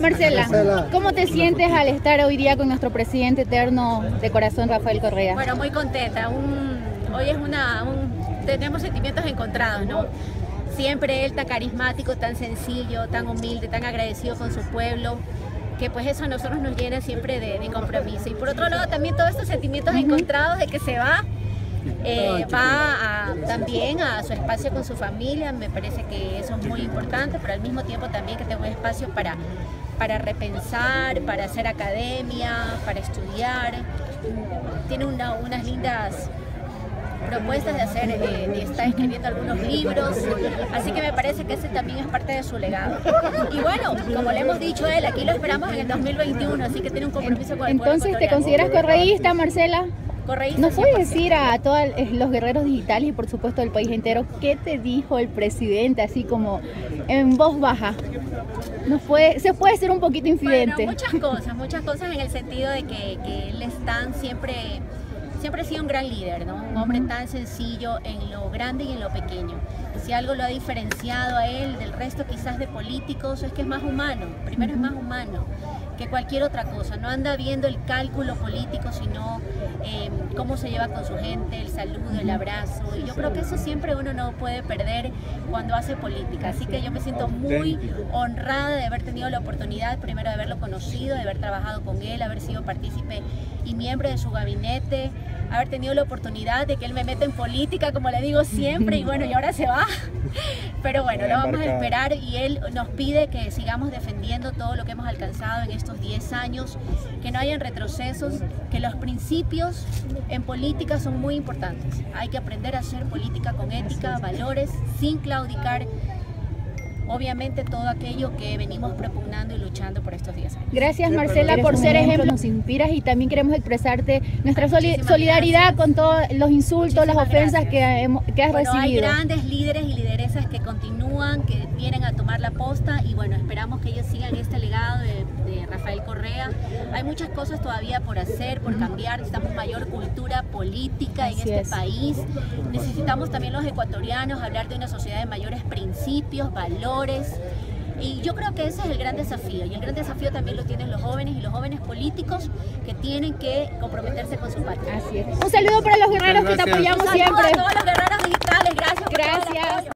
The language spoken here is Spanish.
Marcela, ¿cómo te sientes al estar hoy día con nuestro presidente eterno de corazón, Rafael Correa? Bueno, muy contenta. hoy es una, tenemos sentimientos encontrados, ¿no? Siempre él tan carismático, tan sencillo, tan humilde, tan agradecido con su pueblo que pues eso a nosotros nos llena siempre de, compromiso. Y por otro lado también todos estos sentimientos encontrados de que se va, eh, va también a su espacio con su familia, me parece que eso es muy importante, pero al mismo tiempo también que tenga un espacio para, para repensar, para hacer academia, para estudiar. Tiene unas lindas propuestas de hacer, eh, de estar escribiendo algunos libros, así que me parece que ese también es parte de su legado. Y bueno, como le hemos dicho a él, aquí lo esperamos en el 2021, así que tiene un compromiso con el Entonces, ¿te consideras correísta, Marcela? Correísta. ¿Nos puedes decir a todos los guerreros digitales y por supuesto del país entero qué te dijo el presidente, así como en voz baja? Nos puede, se puede ser un poquito infidente. muchas cosas, muchas cosas en el sentido de que, que él están siempre siempre ha sido un gran líder, ¿no? Un hombre tan sencillo en lo grande y en lo pequeño. Si algo lo ha diferenciado a él del resto quizás de políticos es que es más humano. Primero es más humano que cualquier otra cosa. No anda viendo el cálculo político, sino em, cómo se lleva con su gente, el saludo, el abrazo. Y yo creo que eso siempre uno no puede perder cuando hace política. Así que yo me siento muy honrada de haber tenido la oportunidad, primero de haberlo conocido, de haber trabajado con él, haber sido partícipe y miembro de su gabinete, haber tenido la oportunidad de que él me meta en política, como le digo siempre, y bueno, y ahora se va. Pero bueno, lo vamos a esperar y él nos pide que sigamos defendiendo todo lo que hemos alcanzado en estos 10 años, que no hayan retrocesos, que los principios en política son muy importantes. Hay que aprender a hacer política con ética, valores, sin claudicar obviamente todo aquello que venimos propugnando y luchando por estos 10 años. Gracias Marcela por ser ejemplo, nos inspiras y también queremos expresarte nuestra solidaridad con todos los insultos, las ofensas que, que, has recibido. Hay grandes líderes y lideresas que continúan, que vienen a tomar la posta y bueno, esperamos que ellos sigan este legado de, de Rafael Correa. Hay muchas cosas todavía por hacer, por cambiar, necesitamos mayor cultura política en este país, necesitamos también los ecuatorianos hablar de una sociedad de mayores principios, valores, y yo creo que ese es el gran desafío. Y el gran desafío también lo tienen los jóvenes y los jóvenes políticos que tienen que comprometerse con su patria. Así es. Un saludo para los guerreros que te apoyamos siempre. A todos los guerreros digitales. Gracias. Gracias.